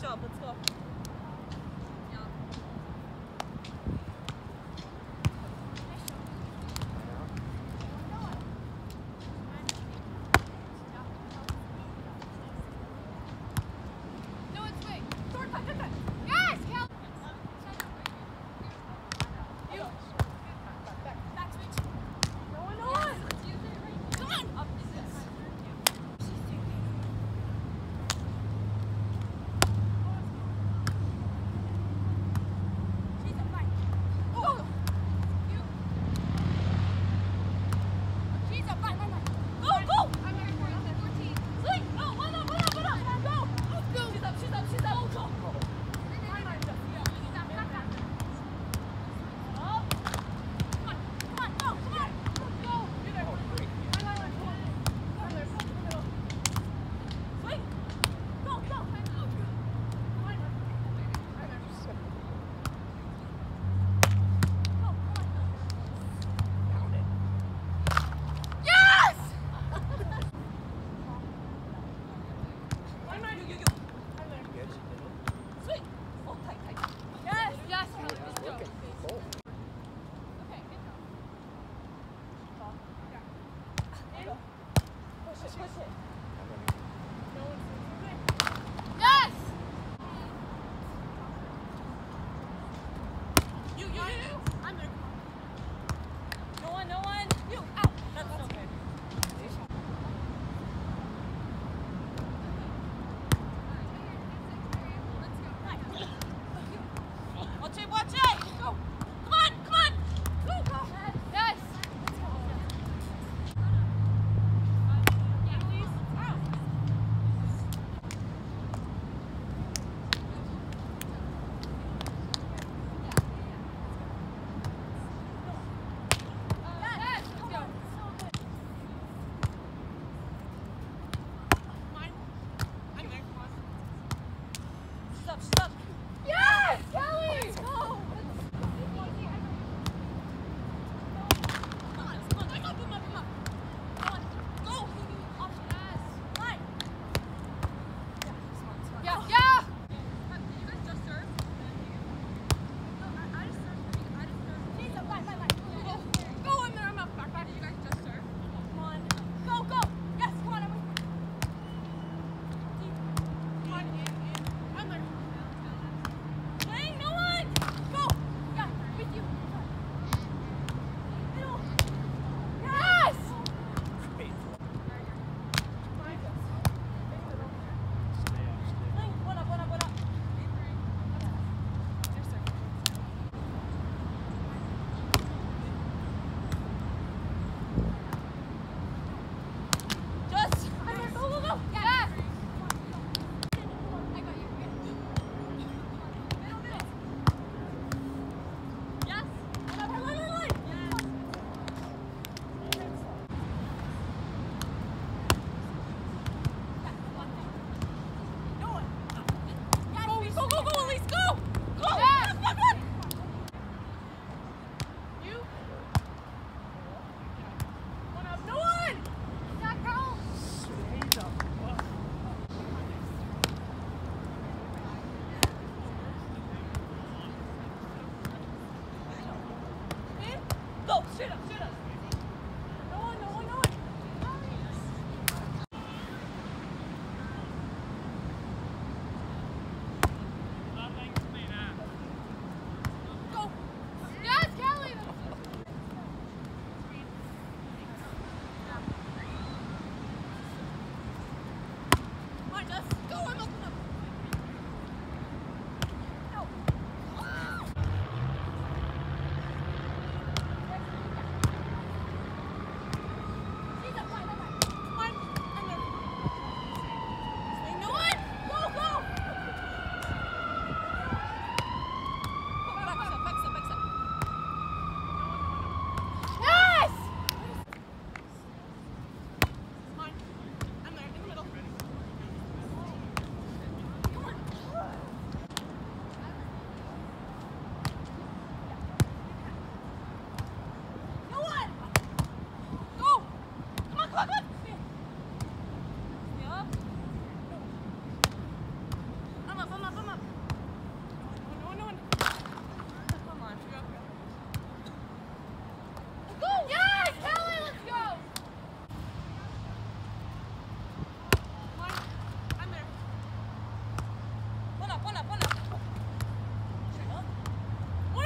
效果不错。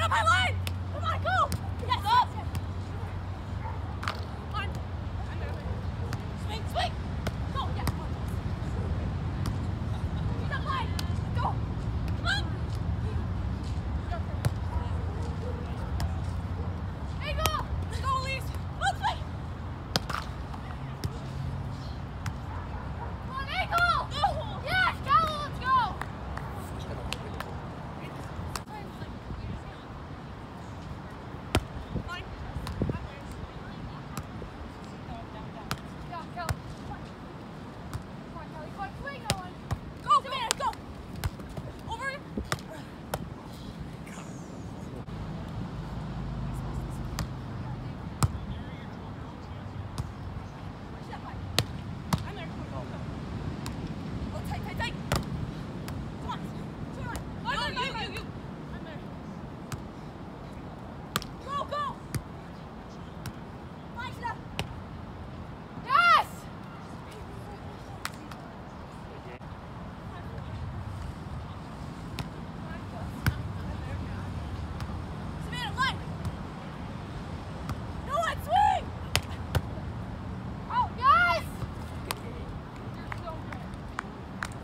my life.